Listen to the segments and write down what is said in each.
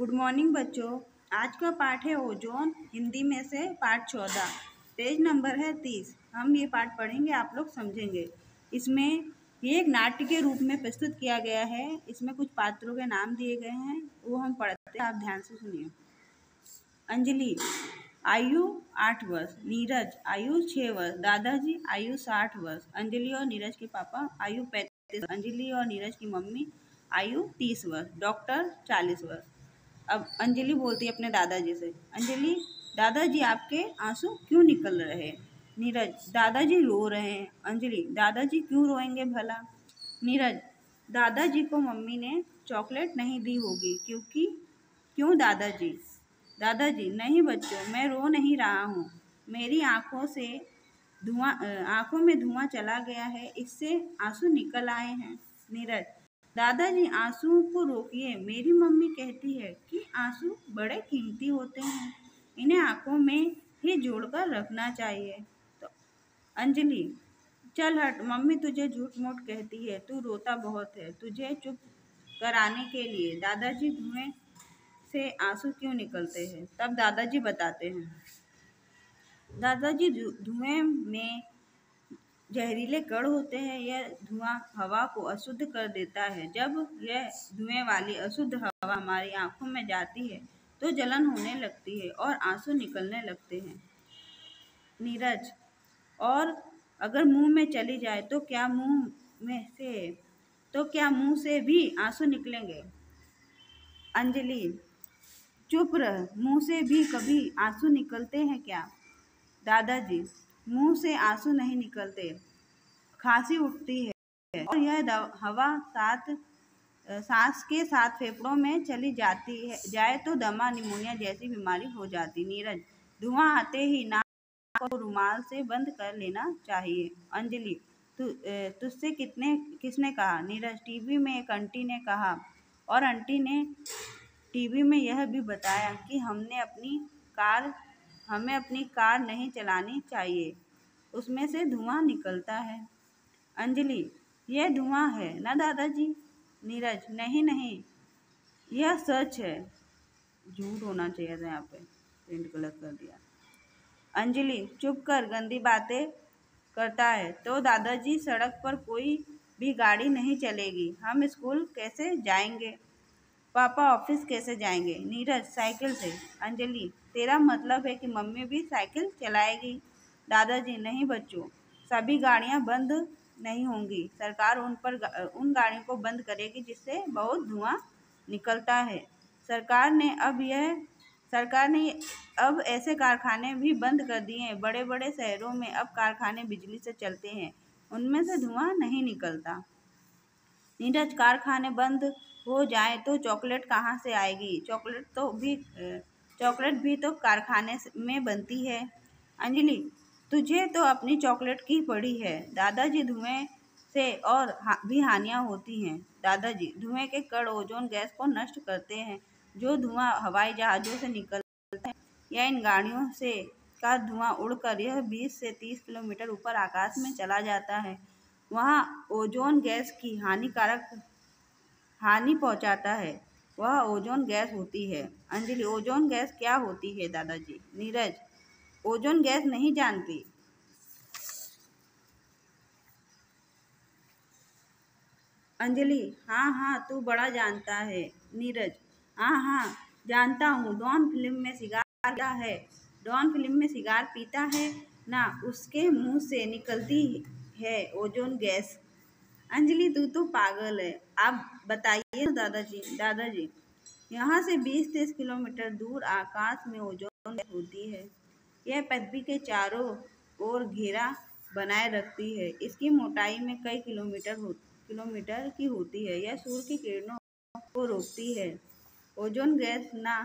Good morning बच्चों। आज का पाठ है ओजोन, हिंदी में से पाठ चौदह। पेज नंबर है तीस। हम ये पाठ पढ़ेंगे, आप लोग समझेंगे। इसमें ये एक नाट्य के रूप में प्रस्तुत किया गया है। इसमें कुछ पात्रों के नाम दिए गए हैं, वो हम पढ़ते हैं। आप ध्यान से सुनिए। अंजलि, आयु आठ वर्ष। नीरज, आयु छः वर्ष। दादाजी, आयु साठ वर्ष। अंजलि और नीरज के पापा, आयु पैंतीस अंजलि और नीरज की मम्मी, आयु तीस वर्ष। डॉक्टर चालीस वर्ष। अब अंजलि बोलती है अपने दादाजी से, अंजलि, दादाजी आपके आँसू क्यों निकल रहे नीरज, दादाजी रो रहे हैं। अंजलि, दादाजी क्यों रोएँगे भला? नीरज, दादाजी को मम्मी ने चॉकलेट नहीं दी होगी, क्योंकि, क्यों दादाजी? दादाजी, नहीं बच्चों, मैं रो नहीं रहा हूँ। मेरी आँखों से धुआँ आँखों में धुआँ चला गया है, इससे आँसू निकल आए हैं। नीरज दादाजी आंसुओं को रोकिए। मेरी मम्मी कहती है कि आँसू बड़े कीमती होते हैं। इन्हें आँखों में ही जोड़कर रखना चाहिए। तो अंजलि, चल हट। मम्मी तुझे झूठ मूठ कहती है। तू रोता बहुत है। तुझे चुप कराने के लिए दादाजी धुएँ से आँसू क्यों निकलते हैं? तब दादाजी बताते हैं। दादाजी धुएँ में जहरीले कण होते हैं, यह धुआँ हवा को अशुद्ध कर देता है। जब यह धुएँ वाली अशुद्ध हवा हमारी आँखों में जाती है तो जलन होने लगती है और आँसू निकलने लगते हैं। नीरज, और अगर मुँह में चली जाए तो क्या मुँह में से तो क्या मुँह से भी आँसू निकलेंगे? अंजलि, चुप रह, मुँह से भी कभी आँसू निकलते हैं क्या? दादाजी मुँह से आँसू नहीं निकलते। खांसी उठती है और यह हवा साथ सांस के साथ फेफड़ों में चली जाती है। जाए तो दमा निमोनिया जैसी बीमारी हो जाती। नीरज धुआँ आते ही नाक को रुमाल से बंद कर लेना चाहिए। अंजलि तु, तुझसे कितने किसने कहा? नीरज टीवी में एक आंटी ने कहा और आंटी ने टीवी में यह भी बताया कि हमने अपनी कार हमें अपनी कार नहीं चलानी चाहिए। उसमें से धुआँ निकलता है। अंजलि, यह धुआँ है ना दादाजी? नीरज, नहीं नहीं। यह सच है। झूठ होना चाहिए था यहाँ पे। प्रिंट गलत कर दिया। अंजलि, चुप कर, गंदी बातें करता है तो दादाजी सड़क पर कोई भी गाड़ी नहीं चलेगी। हम स्कूल कैसे जाएँगे? पापा ऑफ़िस कैसे जाएँगे? नीरज, साइकिल से। अंजलि, तेरा मतलब है कि मम्मी भी साइकिल चलाएगी। दादाजी, नहीं बच्चों, सभी गाड़ियाँ बंद नहीं होंगी। सरकार उन पर उन गाड़ियों को बंद करेगी जिससे बहुत धुआँ निकलता है। सरकार ने अब यह, सरकार ने अब ऐसे कारखाने भी बंद कर दिए हैं। बड़े बड़े शहरों में अब कारखाने बिजली से चलते हैं। उनमें से धुआँ नहीं निकलता। नीरज, कारखाने बंद हो जाए तो चॉकलेट कहाँ से आएगी? चॉकलेट तो भी चॉकलेट भी तो कारखाने में बनती है। अंजलि, तुझे तो अपनी चॉकलेट की पड़ी है। दादाजी धुएँ से और भी हानियाँ होती हैं। दादाजी, धुएँ के कण ओजोन गैस को नष्ट करते हैं। जो धुआँ हवाई जहाज़ों से निकलता है या इन गाड़ियों से का धुआँ उड़कर, यह 20 से 30 किलोमीटर ऊपर आकाश में चला जाता है। वहाँ ओजोन गैस की हानिकारक हानि पहुँचाता है। वह ओजोन गैस होती है। अंजलि, ओजोन गैस क्या होती है दादाजी? नीरज, ओजोन गैस नहीं जानती। अंजलि हाँ हाँ तू बड़ा जानता है। नीरज हाँ हाँ जानता हूँ। डॉन फ़िल्म में सिगार क्या है। डॉन फ़िल्म में सिगार पीता है? ना, उसके मुँह से निकलती है ओजोन गैस। अंजलि, तू तो पागल है। आप बताइए दादाजी दादाजी, यहाँ से 20-30 किलोमीटर दूर आकाश में ओजोन होती है। यह पृथ्वी के चारों ओर घेरा बनाए रखती है। इसकी मोटाई में कई किलोमीटर हो, किलोमीटर की होती है। यह सूर्य की किरणों को रोकती है। ओजोन गैस ना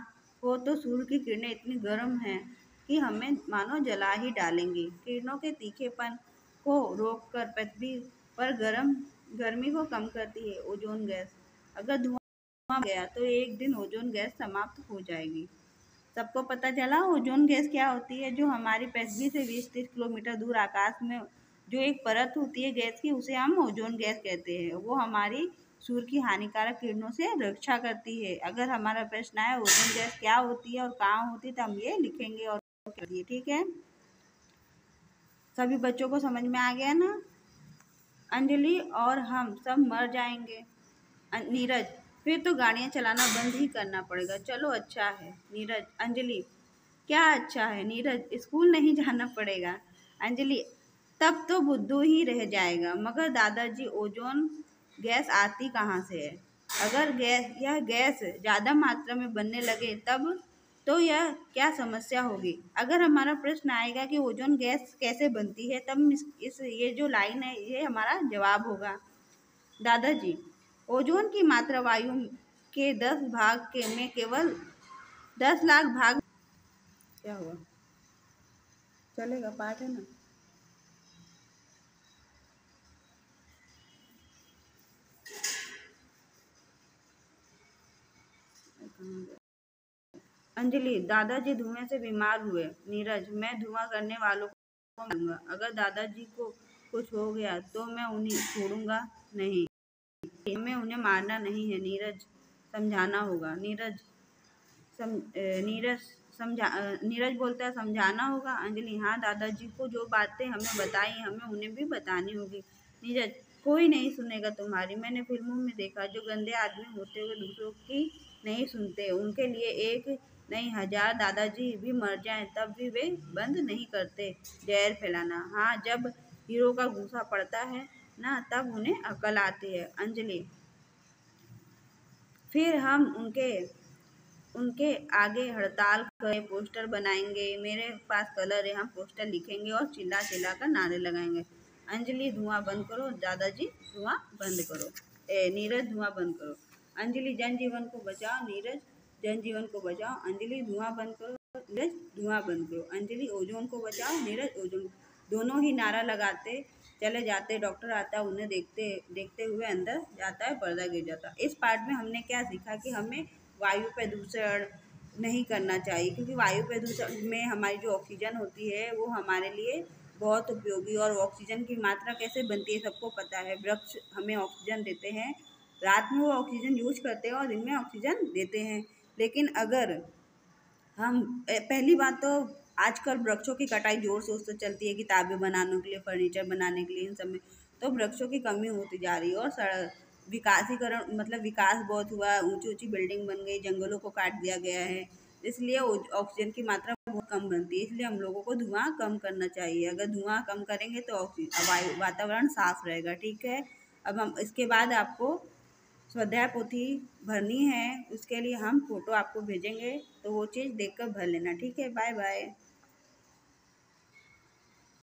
हो तो सूर्य की किरणें इतनी गर्म हैं कि हमें मानो जला ही डालेंगी। किरणों के तीखेपन को रोककर पृथ्वी पर गर्म गर्मी को कम करती है, ओजोन गैस। अगर धुआँ गया तो एक दिन ओजोन गैस समाप्त हो जाएगी। सबको पता चला ओजोन गैस क्या होती है? जो हमारी पृथ्वी से बीस तीस किलोमीटर दूर आकाश में जो एक परत होती है गैस की, उसे हम ओजोन गैस कहते हैं। वो हमारी सूर्य की हानिकारक किरणों से रक्षा करती है। अगर हमारा प्रश्न आया ओजोन गैस क्या होती है और कहाँ होती है तो हम ये लिखेंगे और ठीक है? सभी बच्चों को समझ में आ गया ना? अंजलि और हम सब मर जाएँगे। नीरज, फिर तो गाड़ियाँ चलाना बंद ही करना पड़ेगा। चलो अच्छा है। नीरज, अंजलि, क्या अच्छा है? नीरज, स्कूल नहीं जाना पड़ेगा। अंजलि, तब तो बुद्धू ही रह जाएगा। मगर दादाजी, ओजोन गैस आती कहाँ से है? अगर गैस यह गैस ज़्यादा मात्रा में बनने लगे, तब तो यह क्या समस्या होगी? अगर हमारा प्रश्न आएगा कि ओजोन गैस कैसे बनती है तब इस, इस ये जो लाइन है ये हमारा जवाब होगा। दादाजी ओजोन की मात्रा वायु के दस भाग के में केवल दस लाख भाग क्या हुआ? चलेगा पाठ है ना? अंजलि, दादाजी धुएँ से बीमार हुए। नीरज, मैं धुआँ करने वालों को मारूँगा। अगर दादाजी को कुछ हो गया तो मैं उन्हें छोड़ूँगा नहीं। हमें उन्हें मारना नहीं है। नीरज, समझाना होगा। नीरज, सम नीरज, समझा नीरज बोलता है, समझाना होगा। अंजलि हाँ दादाजी को जो बातें हमें बताई, हमें उन्हें भी बतानी होगी। नीरज, कोई नहीं सुनेगा तुम्हारी। मैंने फ़िल्मों में देखा, जो गंदे आदमी होते हुए दूसरों की नहीं सुनते। उनके लिए एक नहीं, हज़ार दादाजी भी मर जाएँ तब भी वे बंद नहीं करते जहर फैलाना। हाँ जब हीरो का गुस्सा पड़ता है ना, तब उन्हें अकल आती है। अंजलि, फिर हम उनके उनके आगे हड़ताल करें पोस्टर बनाएँगे। मेरे पास कलर है, हम पोस्टर लिखेंगे और चिल्ला चिल्ला कर नारे लगाएँगे। अंजलि, धुआँ बंद करो। दादाजी, धुआँ बंद करो। ए, नीरज, धुआँ बंद करो। अंजलि जन जीवन को बचाओ। नीरज जन जीवन को बचाओ, अंजलि धुआँ बंद करो, नीरज धुआँ बंद करो। अंजलि ओजोन को बचाओ, नीरज ओजोन। दोनों ही नारा लगाते चले जाते, डॉक्टर आता है उन्हें देखते देखते हुए अंदर जाता है, पर्दा गिर जाता। है इस पार्ट में हमने क्या सीखा कि हमें वायु प्रदूषण नहीं करना चाहिए, क्योंकि वायु प्रदूषण में हमारी जो ऑक्सीजन होती है, वो हमारे लिए बहुत उपयोगी और ऑक्सीजन की मात्रा कैसे बनती है, सबको पता है। वृक्ष हमें ऑक्सीजन देते हैं, रात में वो ऑक्सीजन यूज़ करते हैं और दिन में ऑक्सीजन देते हैं। लेकिन अगर हम पहली बात तो आजकल वृक्षों की कटाई ज़ोर शोर से चलती है किताबें बनाने के लिए, फर्नीचर बनाने के लिए, इन सब में तो वृक्षों की कमी होती जा रही है और सड़क विकासीकरण मतलब विकास बहुत हुआ ऊँची ऊँची बिल्डिंग बन गई, जंगलों को काट दिया गया है, इसलिए ऑक्सीजन की मात्रा बहुत कम बनती है, इसलिए हम लोगों को धुआँ कम करना चाहिए। अगर धुआँ कम करेंगे तो वायु, वातावरण साफ़ रहेगा, ठीक है? अब हम, इसके बाद आपको स्वाध्याय पोथी भरनी है, उसके लिए हम फ़ोटो आपको भेजेंगे तो वो चीज़ देखकर भर लेना। ठीक है बाय बाय